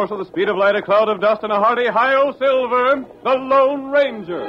with the speed of light, a cloud of dust, and a hearty hi-yo silver, the Lone Ranger.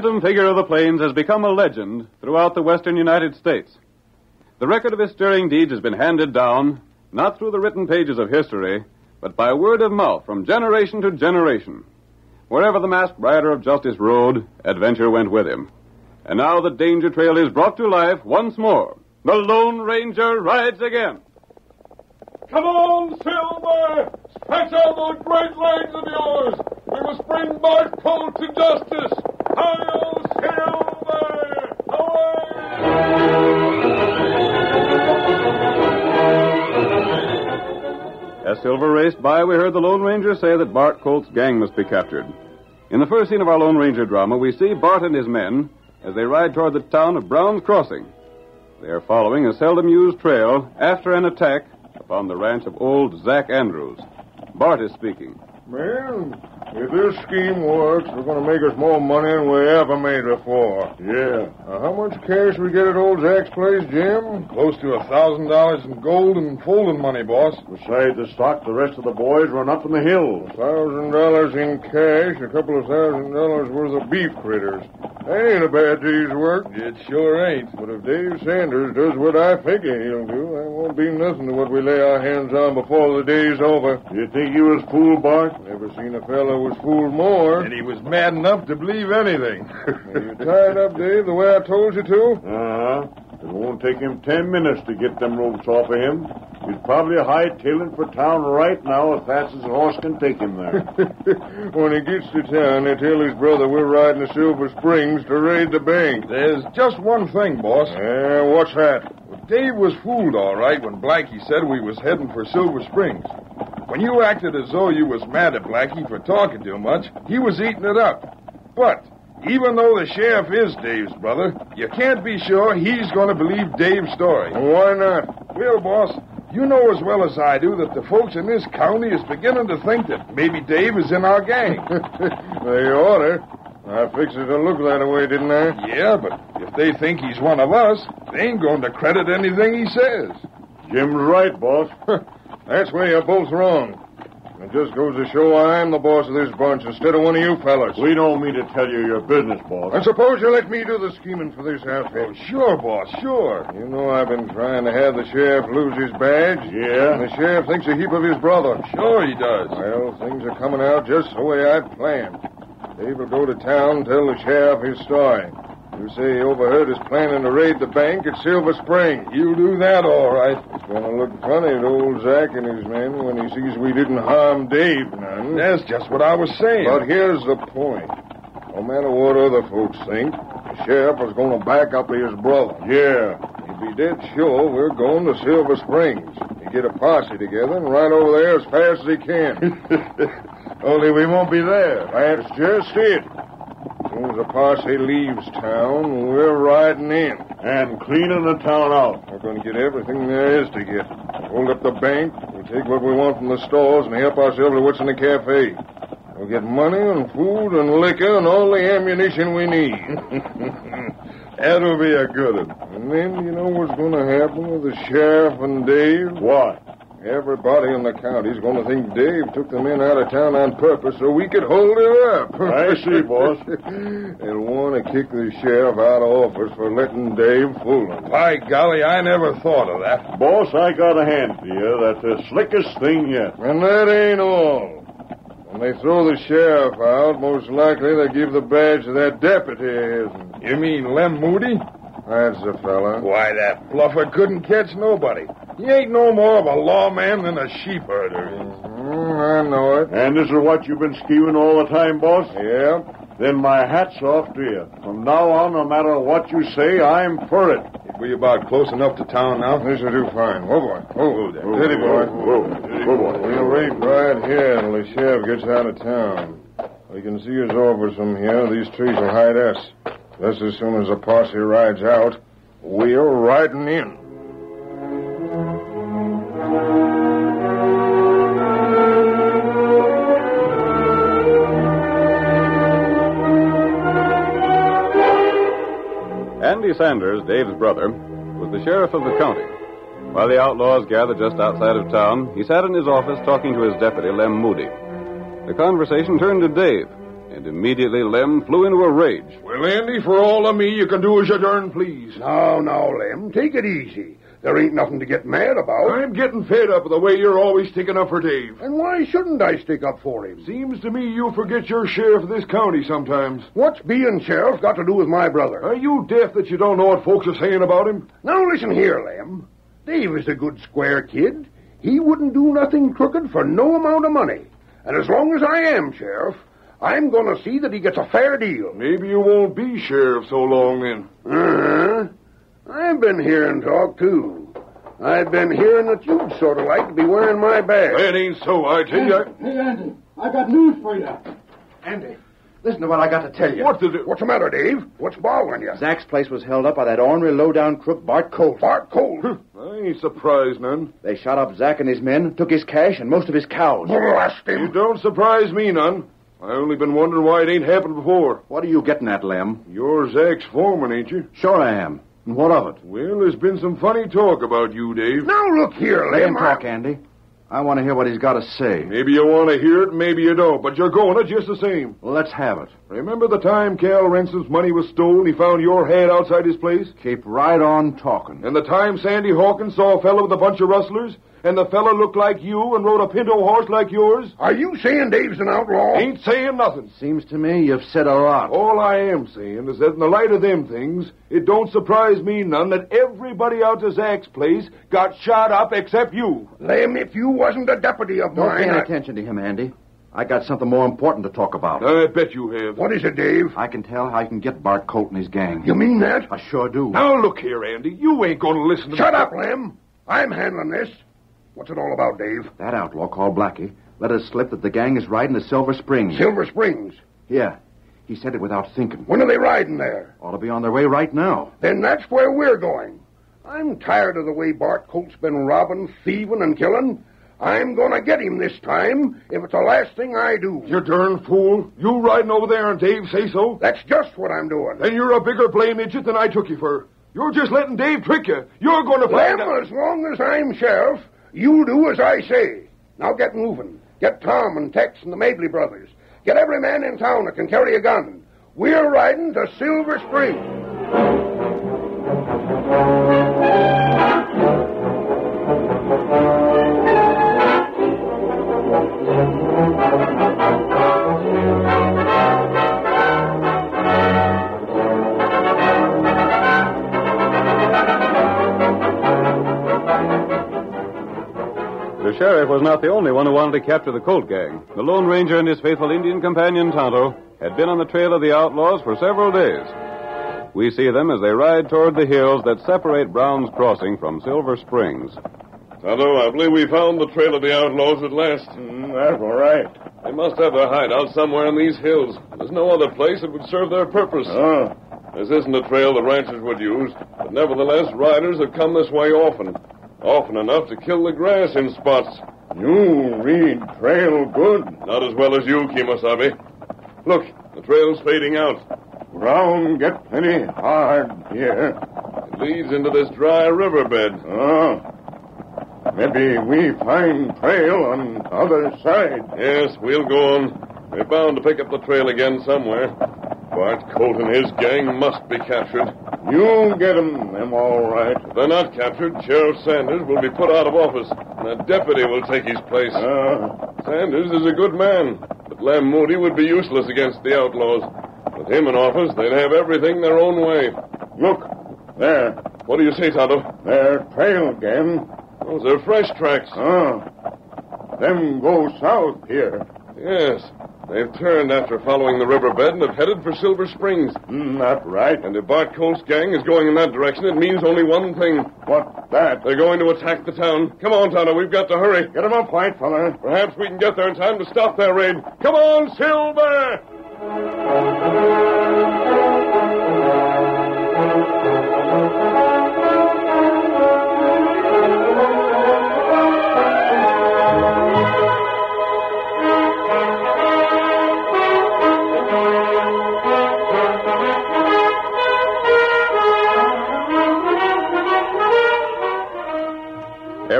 Phantom figure of the plains has become a legend throughout the western United States. The record of his stirring deeds has been handed down, not through the written pages of history, but by word of mouth from generation to generation. Wherever the masked rider of justice rode, adventure went with him. And now the danger trail is brought to life once more. The Lone Ranger rides again. Come on, Silver! Stretch out those great legs of yours! We must bring Bart Colt to justice! As Silver raced by, we heard the Lone Ranger say that Bart Colt's gang must be captured. In the first scene of our Lone Ranger drama, we see Bart and his men as they ride toward the town of Brown's Crossing. They are following a seldom used trail after an attack upon the ranch of old Zach Andrews. Bart is speaking. Man, if this scheme works, we're going to make us more money than we ever made before. Yeah. Now, how much cash we get at old Zach's place, Jim? Close to a thousand dollars in gold and folding money, boss. Besides the stock the rest of the boys run up from the hills. Thousand dollars in cash, a couple of thousand dollars worth of beef critters. That ain't a bad day's work. It sure ain't. But if Dave Sanders does what I figure he'll do, that won't be nothing to what we lay our hands on before the day's over. You think you was fooled, Bart? Never seen a fellow was fooled more. And he was mad enough to believe anything. Are you tied up, Dave, the way I told you to? Uh-huh. It won't take him ten minutes to get them ropes off of him. He's probably hightailing for town right now as fast as a horse can take him there. when he gets to town, they tell his brother we're riding to Silver Springs to raid the bank. There's just one thing, boss. Yeah, what's that? Dave was fooled, all right, when Blackie said we was heading for Silver Springs. When you acted as though you was mad at Blackie for talking too much, he was eating it up. But even though the sheriff is Dave's brother, you can't be sure he's going to believe Dave's story. Why not? Well, boss, you know as well as I do that the folks in this county is beginning to think that maybe Dave is in our gang. they oughter. I fixed it to look that way, didn't I? Yeah, but if they think he's one of us, they ain't going to credit anything he says. Jim's right, boss. That's where you're both wrong. It just goes to show I'm the boss of this bunch instead of one of you fellas. We don't mean to tell you your business, boss. And suppose you let me do the scheming for this outfit. Oh, sure, boss, sure. You know I've been trying to have the sheriff lose his badge. Yeah? And the sheriff thinks a heap of his brother. Sure he does. Well, things are coming out just the way I planned. Dave will go to town and tell the sheriff his story. You say he overheard us planning to raid the bank at Silver Spring. You'll do that all right. It's going to look funny to old Zach and his men when he sees we didn't harm Dave none. That's just what I was saying. But here's the point. No matter what other folks think, the sheriff is going to back up his brother. Yeah. He'd be dead sure we're going to Silver Springs. He get a posse together and ride over there as fast as he can. Only we won't be there. That's just it. So soon as the posse leaves town, we're riding in. And cleaning the town out. We're going to get everything there is to get. Hold up the bank, we'll take what we want from the stores and help ourselves to what's in the cafe. We'll get money and food and liquor and all the ammunition we need. That'll be a good one. and then, you know what's going to happen with the sheriff and Dave? What? Everybody in the county's going to think Dave took the men out of town on purpose so we could hold it up. I see, boss. They'll want to kick the sheriff out of office for letting Dave fool them. By golly, I never thought of that. Boss, I got a hand for you. That's the slickest thing yet. And that ain't all. When they throw the sheriff out, most likely they'll give the badge to that deputy. Isn't You mean Lem Moody? That's the fella. Why, that bluffer couldn't catch nobody. He ain't no more of a lawman than a sheep herder. Mm, I know it. And this is what you've been scheming all the time, boss? Yep. Then my hat's off to you. From now on, no matter what you say, I'm for it. We about close enough to town now. This will do fine. Whoa, boy. Whoa, there. Steady, boy. Whoa, whoa, boy. We'll wait right here till the sheriff gets out of town. We can see his office from here. These trees will hide us. Just as soon as the posse rides out, we're riding in. Sanders, Dave's brother, was the sheriff of the county. While the outlaws gathered just outside of town, he sat in his office talking to his deputy, Lem Moody. The conversation turned to Dave, and immediately Lem flew into a rage. Well, Andy, for all of me, you can do as you darn please. Now, now, Lem, take it easy. There ain't nothing to get mad about. I'm getting fed up with the way you're always sticking up for Dave. And why shouldn't I stick up for him? Seems to me you forget you're sheriff of this county sometimes. What's being sheriff got to do with my brother? Are you deaf that you don't know what folks are saying about him? Now, listen here, Lem. Dave is a good square kid. He wouldn't do nothing crooked for no amount of money. And as long as I am sheriff, I'm going to see that he gets a fair deal. Maybe you won't be sheriff so long then. Uh-huh. I've been hearing talk, too. I've been hearing that you'd sort of like to be wearing my badge. That ain't so, I tell you. Hey, Andy, I got news for you. Andy, listen to what I got to tell you. What did it... What's the matter, Dave? What's bothering you? Zach's place was held up by that ornery, low-down crook, Bart Colt. Bart Colt. I ain't surprised none. They shot up Zach and his men, took his cash and most of his cows. Blast You him. You don't surprise me none. I only been wondering why it ain't happened before. What are you getting at, Lem? You're Zach's foreman, ain't you? Sure I am. And what of it? Well, there's been some funny talk about you, Dave. Now, look here, Let him talk, Andy. I want to hear what he's got to say. Maybe you want to hear it, maybe you don't, but you're going it just the same. Well, let's have it. Remember the time Cal Ransom's money was stolen? He found your head outside his place? Keep right on talking. And the time Sandy Hawkins saw a fellow with a bunch of rustlers? And the fellow looked like you and rode a pinto horse like yours? Are you saying Dave's an outlaw? Ain't saying nothing. Seems to me you've said a lot. All I am saying is that in the light of them things, it don't surprise me none that everybody out to Zach's place got shot up except you. Lem, if you wasn't a deputy of mine. Don't pay mine, any I- attention to him, Andy. I got something more important to talk about. I bet you have. What is it, Dave? I can tell how I can get Bart Colt and his gang. You mean that? I sure do. Now look here, Andy. You ain't going to listen to Shut me. up, Lem. I'm handling this. What's it all about, Dave? That outlaw called Blackie let us slip that the gang is riding to Silver Springs. Silver Springs. Yeah. He said it without thinking. When are they riding there? Ought to be on their way right now. Then that's where we're going. I'm tired of the way Bart Colt's been robbing, thieving, and killing. I'm going to get him this time if it's the last thing I do. You darn fool. You riding over there and Dave say so? That's just what I'm doing. Then you're a bigger blame idiot than I took you for. You're just letting Dave trick you. You're going to find Lem, out. as long as I'm sheriff, you do as I say. Now get moving. Get Tom and Tex and the Mabley brothers. Get every man in town that can carry a gun. We're riding to Silver Spring. Was not the only one who wanted to capture the Colt gang. The Lone Ranger and his faithful Indian companion, Tonto, had been on the trail of the outlaws for several days. We see them as they ride toward the hills that separate Brown's Crossing from Silver Springs. Tonto, I believe we found the trail of the outlaws at last. Mm, that's all right. They must have their hideout somewhere in these hills. There's no other place that would serve their purpose. Oh, This isn't a trail the ranchers would use, but nevertheless, riders have come this way often. Often enough to kill the grass in spots. You read trail good. Not as well as you, Kimasabi. Look, the trail's fading out. Ground get plenty hard here. It leads into this dry riverbed. Oh. Maybe we find trail on other side. Yes, we'll go on. We're bound to pick up the trail again somewhere. Bart Colt and his gang must be captured. You get 'em, them all right. If they're not captured, Sheriff Sanders will be put out of office, and a deputy will take his place. Uh, Sanders is a good man, but Lem Moody would be useless against the outlaws. With him in office, they'd have everything their own way. look, there. What do you say, Tonto? Their trail again. Those are fresh tracks. Oh. Them go south here. Yes. They've turned after following the riverbed and have headed for Silver Springs. Mm, that right. And if Bart Colt's gang is going in that direction, it means only one thing. What that? They're going to attack the town. Come on, Tonto, we've got to hurry. Get 'em up, white fella. Perhaps we can get there in time to stop their raid. Come on, Silver!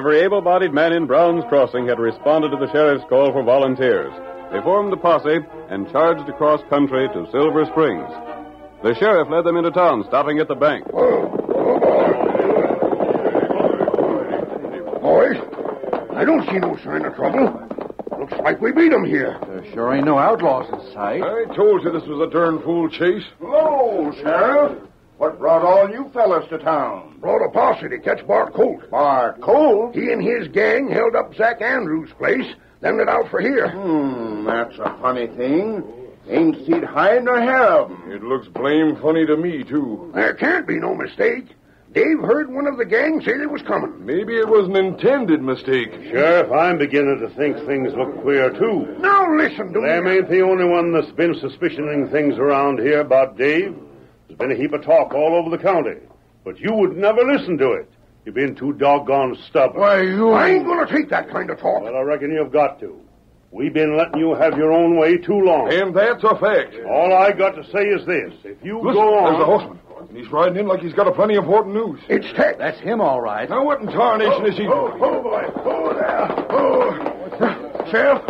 Every able bodied man in Brown's Crossing had responded to the sheriff's call for volunteers. They formed a posse and charged across country to Silver Springs. The sheriff led them into town, stopping at the bank. Boys, I don't see no sign of trouble. Looks like we beat 'em here. There sure ain't no outlaws in sight. I told you this was a darn fool chase. Hello, Sheriff. What brought all you fellas to town? Brought a posse to catch Bart Colt. Bart Colt? He and his gang held up Zach Andrews' place, then lit out for here. Hmm, that's a funny thing. Ain't seen hide nor hair of 'em. It looks blame funny to me, too. There can't be no mistake. Dave heard one of the gang say they was coming. Maybe it was an intended mistake. Sheriff, I'm beginning to think things look queer, too. Now listen to Them me. ain't the only one that's been suspicioning things around here about Dave. There's been a heap of talk all over the county. But you would never listen to it. You've been too doggone stubborn. Why, you... I ain't gonna take that kind of talk. Well, I reckon you've got to. We've been letting you have your own way too long. And that's a fact. All I got to say is this. If you Listen, go on... there's a horseman. And he's riding in like he's got a plenty of important news. It's Tex. That's him, all right. Now, what in tarnation is he oh, doing? Oh, boy. Oh, there. Oh. Sheriff,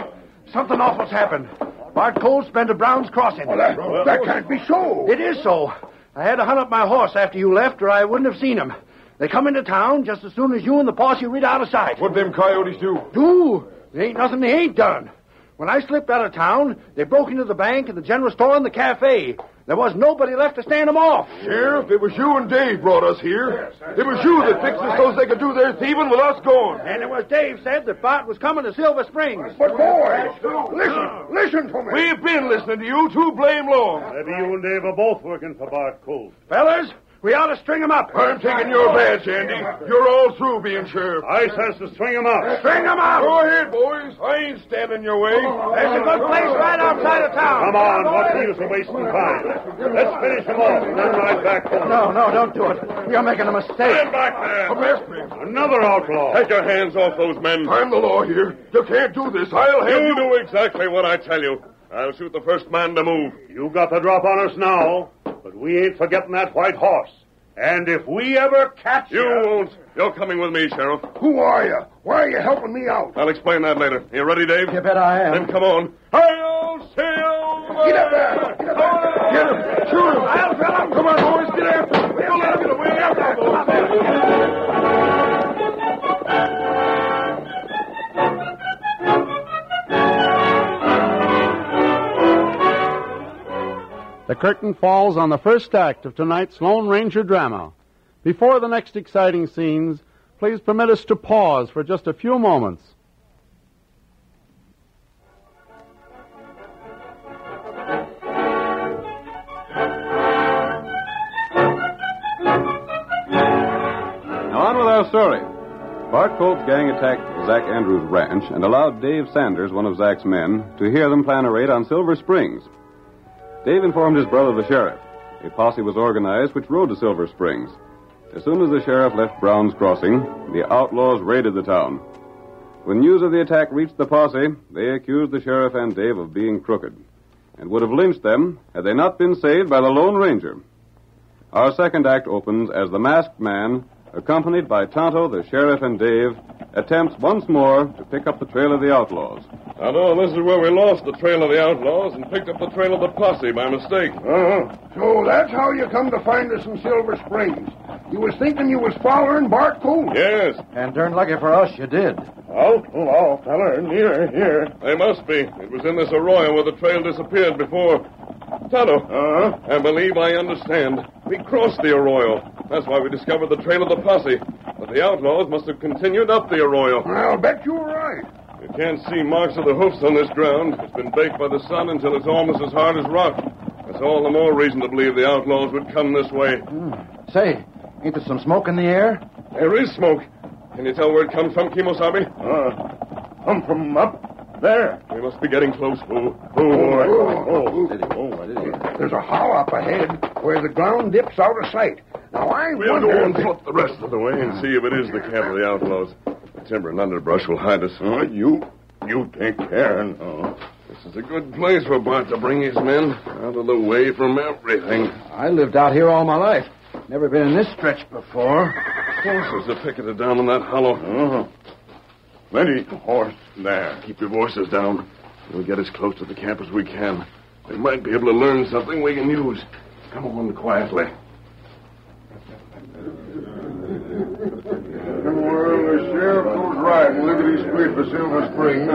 something awful's happened. Bart Colt's been to Brown's Crossing. Well, that, that can't be so. It is so. I had to hunt up my horse after you left, or I wouldn't have seen him. They come into town just as soon as you and the posse rid out of sight. What them coyotes do? Do? There ain't nothing they ain't done. When I slipped out of town, they broke into the bank and the general store and the cafe. There was nobody left to stand them off. Sheriff, it was you and Dave brought us here. It was you that fixed us so they could do their thieving with us gone. And it was Dave said that Bart was coming to Silver Springs. But, boys, listen, listen to me. We've been listening to you too blame long. Maybe you and Dave are both working for Bart Colt. Fellas, we ought to string 'em up. I'm taking your badge, Andy. You're all through being sheriff. I says to string him up. String 'em up. Go ahead, boys. I ain't standing your way. There's a good place right outside of town. Come on, what's the use of wasting time? Let's finish him off and then ride back home. No, no, don't do it. You're making a mistake. Stand back there! Arrest me. Another outlaw. Take your hands off those men. I'm the law here. You can't do this. I'll have You you. do exactly what I tell you. I'll shoot the first man to move. You got the drop on us now, but we ain't forgetting that white horse. And if we ever catch You won't. You're coming with me, Sheriff. Who are you? Why are you helping me out? I'll explain that later. You ready, Dave? You bet I am. Then come on. Silver! Get up there. Get up there. Get him. Shoot him. I'll tell him. Come on, boys. Get after him. We'll let him get away after him. The curtain falls on the first act of tonight's Lone Ranger drama. Before the next exciting scenes, please permit us to pause for just a few moments. Now on with our story. Bart Colt's gang attacked Zach Andrews' ranch and allowed Dave Sanders, one of Zach's men, to hear them plan a raid on Silver Springs. Dave informed his brother, the sheriff. A posse was organized which rode to Silver Springs. As soon as the sheriff left Brown's Crossing, the outlaws raided the town. When news of the attack reached the posse, they accused the sheriff and Dave of being crooked and would have lynched them had they not been saved by the Lone Ranger. Our second act opens as the masked man, accompanied by Tonto, the sheriff, and Dave, attempts once more to pick up the trail of the outlaws. Tonto, this is where we lost the trail of the outlaws and picked up the trail of the posse by mistake. Uh-huh. So that's how you come to find us in Silver Springs. You was thinking you was following Bart Colt. Yes. And darn lucky for us, you did. Out, off, feller. Here, here. They must be. It was in this arroyo where the trail disappeared before. Tonto, Uh-huh. I believe I understand. We crossed the arroyo. That's why we discovered the trail of the posse. But the outlaws must have continued up the arroyo. I'll bet you're right. You can't see marks of the hoofs on this ground. It's been baked by the sun until it's almost as hard as rock. That's all the more reason to believe the outlaws would come this way. Say, ain't there some smoke in the air? There is smoke. Can you tell where it comes from, Kimosabe? Uh, come from up there. We must be getting close, Boo. Oh, There's a hollow up ahead where the ground dips out of sight. Now, I We'll wonder... go and foot the rest of the way and see if it is the camp of the outlaws. The timber and underbrush will hide us. Uh, you, you take care. No. This is a good place for Bart to bring his men out of the way from everything. I lived out here all my life. Never been in this stretch before. Horses are picketed down in that hollow. Uh-huh. Plenty horse there. Keep your voices down. We'll get as close to the camp as we can. They might be able to learn something we can use. Come on quietly. Well, the sheriff goes right lickety split for Silver Springs.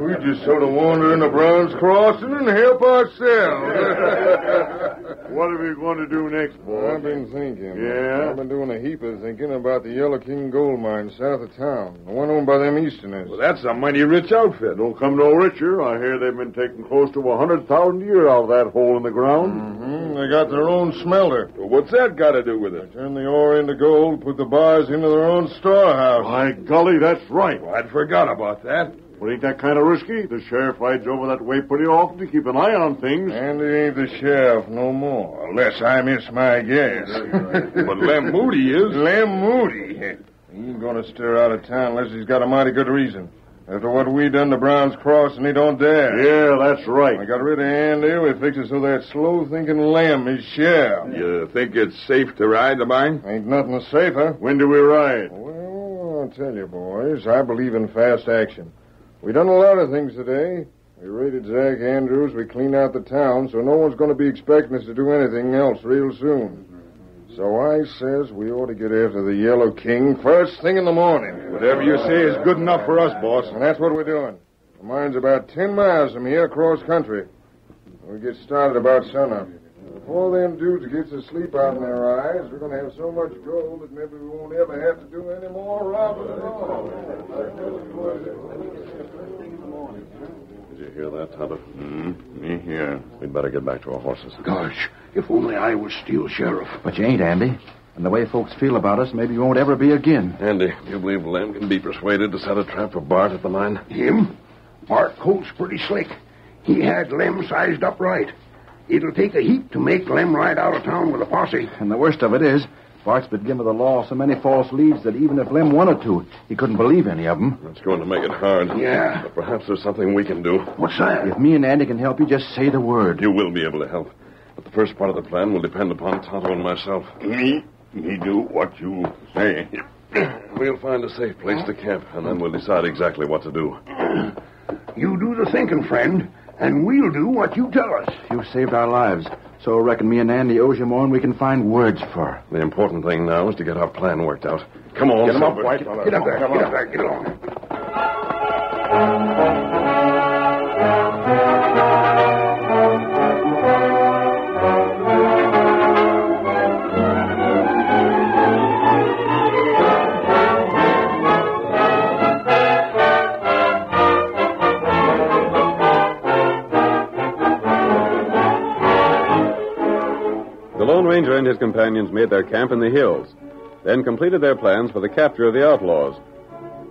We just sort of wander in into Brown's Crossing and help ourselves. What are we going to do next, boy? I've been thinking. Yeah? I've been doing a heap of thinking about the Yellow King gold mine south of town. The one owned by them Easterners. Well, that's a mighty rich outfit. Don't come no richer. I hear they've been taking close to a hundred thousand a year out of that hole in the ground. Mm-hmm. They got their own smelter. Well, what's that got to do with it? Turn the ore into gold, put the bars into their own storehouse. By golly, that's right. Well, I'd forgot about that. But ain't that kind of risky? The sheriff rides over that way pretty often to keep an eye on things. And he ain't the sheriff no more, unless I miss my guess. But Lem Moody is. Lem Moody. He ain't gonna stir out of town unless he's got a mighty good reason. After what we done to Brown's Cross, and he don't dare. Yeah, that's right. I got rid of Andy. We fixed it so that slow-thinking Lem is sheriff. You think it's safe to ride the mine? Ain't nothing safer. When do we ride? Well, I'll tell you, boys, I believe in fast action. We done a lot of things today. We raided Zach Andrews. We cleaned out the town, so no one's going to be expecting us to do anything else real soon. So I says we ought to get after the Yellow King first thing in the morning. Whatever you say is good enough for us, boss. And that's what we're doing. The mine's about ten miles from here across country. We get started about sunup. Before them dudes gets to sleep out in their eyes, we're going to have so much gold that maybe we won't ever have to do any more robbing at all. Did you hear that, Tonto? Mm, me here. We'd better get back to our horses. Gosh, if only I was still sheriff. But you ain't, Andy. And the way folks feel about us, maybe you won't ever be again. Andy, do you believe Lem can be persuaded to set a trap for Bart at the mine? Him? Bart Colt's pretty slick. He had Lem sized up right. It'll take a heap to make Lem ride out of town with a posse. And the worst of it is, Bart's been given the law so many false leads that even if Lem wanted to, he couldn't believe any of them. That's going to make it hard. Yeah. But perhaps there's something we can do. What's that? If me and Andy can help you, just say the word. You will be able to help. But the first part of the plan will depend upon Tonto and myself. Me? Me do what you say. We'll find a safe place to camp, and then we'll decide exactly what to do. You do the thinking, friend, and we'll do what you tell us. You've saved our lives, so I reckon me and Andy owes you more than we can find words for. The important thing now is to get our plan worked out. Come on, Get him up, Silver. white Get up there, get up there, get along. The and his companions made their camp in the hills, then completed their plans for the capture of the outlaws.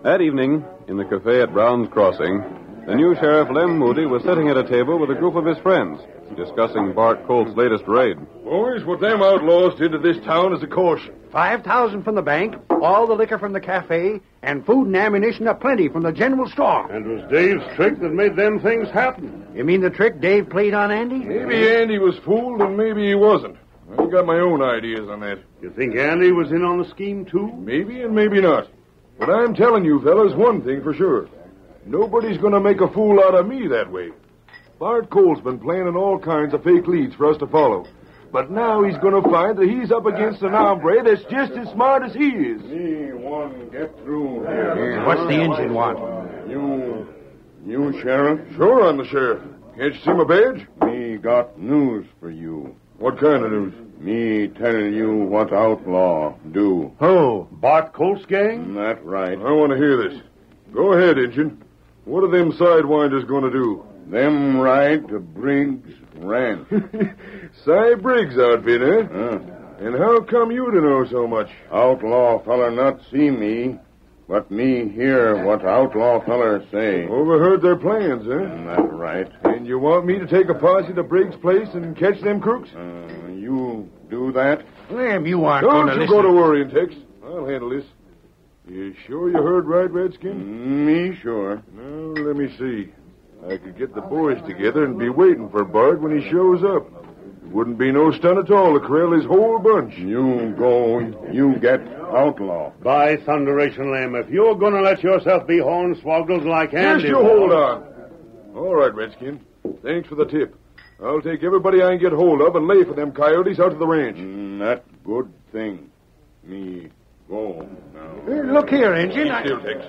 That evening, in the cafe at Brown's Crossing, the new sheriff, Lem Moody, was sitting at a table with a group of his friends, discussing Bart Colt's latest raid. Boys, what them outlaws did to this town is a caution. Five thousand from the bank, all the liquor from the cafe, and food and ammunition aplenty from the general store. And it was Dave's trick that made them things happen. You mean the trick Dave played on Andy? Maybe Andy was fooled and maybe he wasn't. I got my own ideas on that. You think Andy was in on the scheme, too? Maybe and maybe not. But I'm telling you fellas one thing for sure. Nobody's going to make a fool out of me that way. Bart Colt's been planning all kinds of fake leads for us to follow. But now he's going to find that he's up against an hombre that's just as smart as he is. Me one get through here. What's the Injun want? You, you sheriff? Sure, I'm the sheriff. Can't you see my badge? Me got news for you. What kind of news? Me tell you what outlaw do. Who? Bart Colt's gang? That right. I want to hear this. Go ahead, Injun. What are them sidewinders going to do? Them ride to Briggs Ranch. Cy Briggs outfit, eh? Huh? And how come you to know so much? Outlaw feller not see me, but me hear what outlaw feller say. Overheard their plans, eh? That right. And you want me to take a posse to Briggs' place and catch them crooks? Uh, you do that? Lem, you aren't Don't you listen. go to worrying, Tex. I'll handle this. You sure you heard right, Redskin? Me sure. Now, let me see. I could get the boys together and be waiting for Bart when he shows up. It wouldn't be no stunt at all to corral his whole bunch. You go, you get outlaw. By thunderation, Lem, if you're going to let yourself be hornswoggled like Andy... Just you hold on. All right, Redskin. Thanks for the tip. I'll take everybody I can get hold of and lay for them coyotes out to the ranch. Mm, that good thing. Me go now. Hey, Look here, Injun. I... Still, Tex.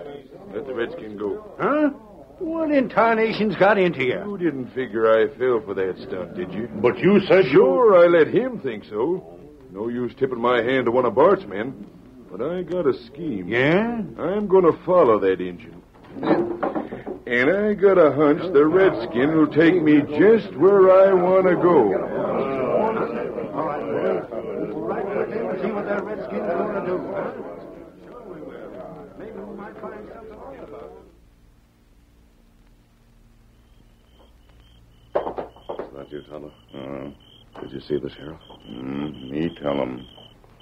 Let the Redskin go. Huh? What in tarnation's got into you? You didn't figure I fell for that stunt, did you? But you said you... Sure, I let him think so. No use tipping my hand to one of Bart's men. But I got a scheme. Yeah? I'm going to follow that Injun. And I got a hunch the Redskin will take me just where I want to go. All right, well, right with them and see what that redskin's going to do. Huh? Maybe we might find something out about it. Not you, Tonto. Uh, Did you see the sheriff? mm, me him?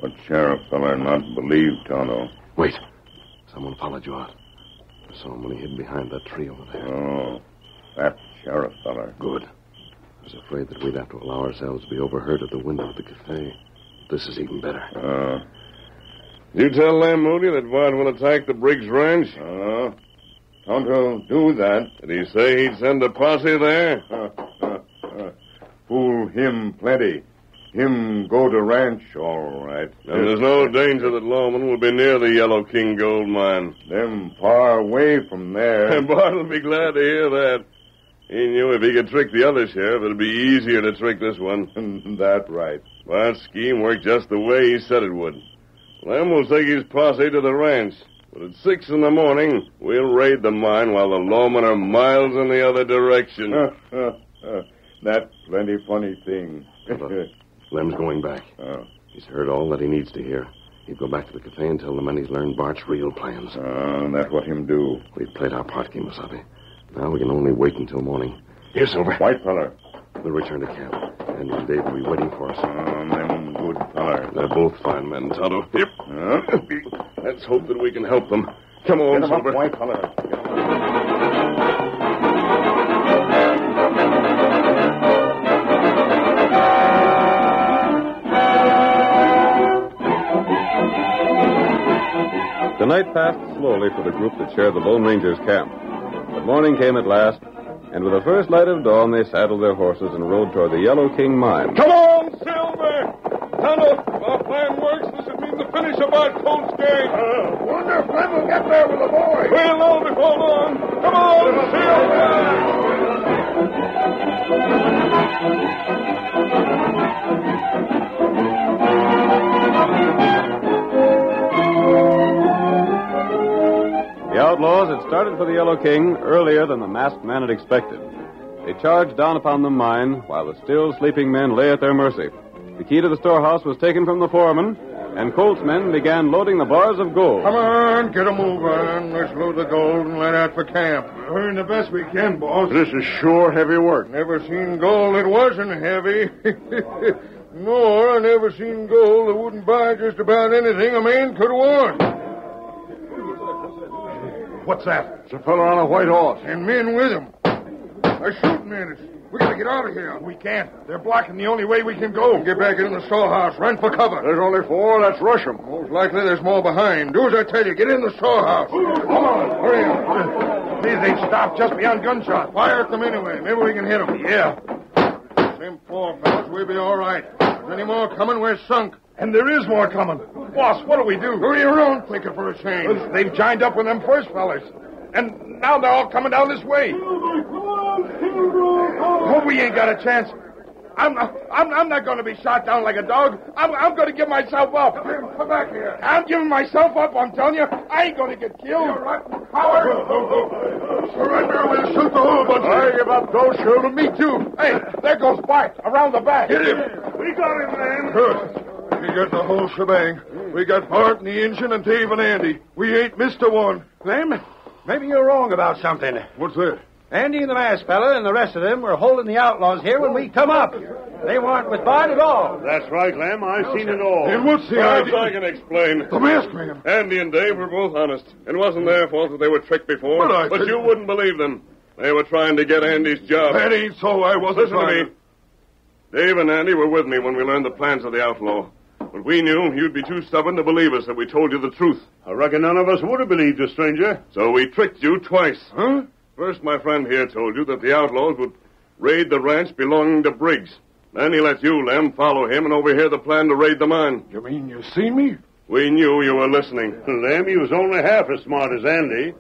But sheriff feller not believe Tonto. Wait. Someone followed you out. I saw him when he hid behind that tree over there. Oh, that sheriff feller. Good. I was afraid that we'd have to allow ourselves to be overheard at the window of the cafe. This is even better. Uh, You tell Lem Moody that Bart will attack the Briggs Ranch? uh, Tonto do that. Did he say he'd send a posse there? Uh, uh, uh, fool him plenty. Him go to ranch, all right. And there's no danger that Lawman will be near the Yellow King gold mine. Them far away from there. And Bart will be glad to hear that. He knew if he could trick the other sheriff, it'd be easier to trick this one. that right. Bart's scheme worked just the way he said it would. Lem will take his posse to the ranch. But at six in the morning, we'll raid the mine while the lawmen are miles in the other direction. that plenty funny thing. Lem's going back. Oh. He's heard all that he needs to hear. He'd go back to the cafe and tell the men he's learned Bart's real plans. Ah, Uh, that's what him do. We've played our part, Kimasabi. Now we can only wait until morning. Here, Silver. White feller. We'll return to camp. And Dave will be waiting for us. Uh, them good feller. They're both fine men, Tonto. Yep. Huh? Let's hope that we can help them. Come on, Get him up, Silver. white feller. Night passed slowly for the group that shared the Lone Ranger's camp. But morning came at last, and with the first light of dawn, they saddled their horses and rode toward the Yellow King mine. Come on, started for the Yellow King earlier than the masked man had expected. They charged down upon the mine while the still sleeping men lay at their mercy. The key to the storehouse was taken from the foreman, and Colt's men began loading the bars of gold. Come on, get a move on. Let's load the gold and let out for camp. We're doing the best we can, boss. This is sure heavy work. Never seen gold that wasn't heavy. Nor I never seen gold that wouldn't buy just about anything a man could want. What's that? It's a fellow on a white horse. And men with him. They're shooting at us. We gotta get out of here. We can't. They're blocking the only way we can go. Get back in the storehouse. Run for cover. There's only four. Let's rush them. Most likely there's more behind. Do as I tell you. Get in the storehouse. Come on. Hurry up. These ain't stopped just beyond gunshot. Fire at them anyway. Maybe we can hit them. Yeah. Them four fellows, we'll be all right. If there's any more coming, we're sunk. And there is more coming. Boss, what do we do? Hurry around, thinking for a change. They've joined up with them first fellas. And now they're all coming down this way. Oh, we ain't got a chance. I'm not, I'm, I'm not going to be shot down like a dog. I'm, I'm going to give myself up. Come back here. I'm giving myself up, I'm telling you. I ain't going to get killed. Surrender, we'll shoot the whole bunch I give up those shoot me too. Hey, there goes Bart, around the back. Get him. We got him, man. Good. We got the whole shebang. We got Bart and the Injun and Dave and Andy. We ain't missed a one. Lem, maybe you're wrong about something. What's that? Andy and the masked fella and the rest of them were holding the outlaws here when we come up. They weren't with Bart at all. That's right, Lem. I've seen it all. And what's the Perhaps idea? I can explain. The masked man. Andy and Dave were both honest. It wasn't their fault that they were tricked before. But I but you wouldn't believe them. They were trying to get Andy's job. That ain't so. I wasn't Listen to me. Dave and Andy were with me when we learned the plans of the outlaw. But we knew you'd be too stubborn to believe us that we told you the truth. I reckon none of us would have believed you, stranger. So we tricked you twice. Huh? First, my friend here told you that the outlaws would raid the ranch belonging to Briggs. Then he let you, Lem, follow him and overhear the plan to raid the mine. You mean you see me? We knew you were listening. Lem, he was only half as smart as Andy.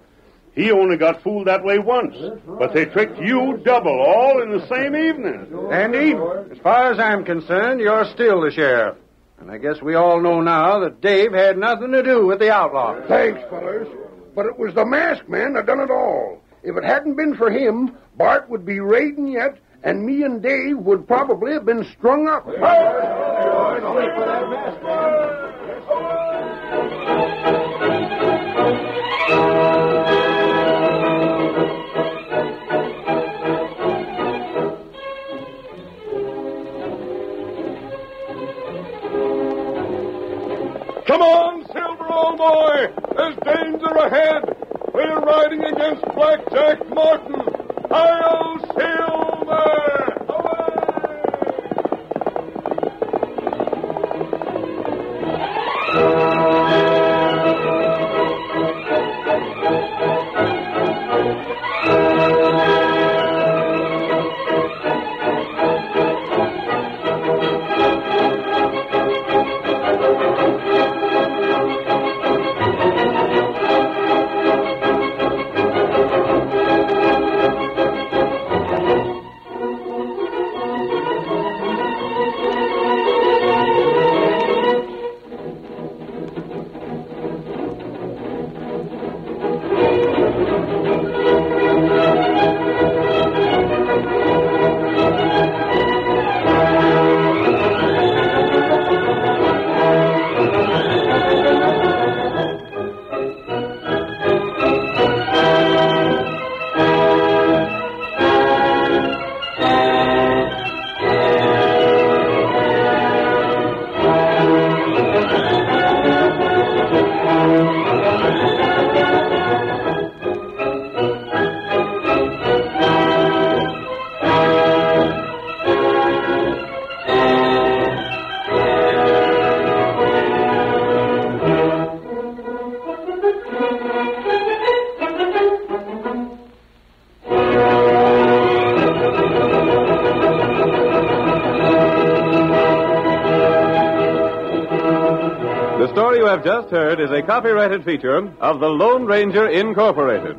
He only got fooled that way once. But they tricked you double, all in the same evening. Andy, as far as I'm concerned, you're still the sheriff. And I guess we all know now that Dave had nothing to do with the outlaw. Thanks, fellas. But it was the masked man that done it all. If it hadn't been for him, Bart would be raiding yet, and me and Dave would probably have been strung up. Come on, Silver, old boy. There's danger ahead. We're riding against Black Jack Martin. Hi-yo, Silver! Heard is a copyrighted feature of the Lone Ranger Incorporated.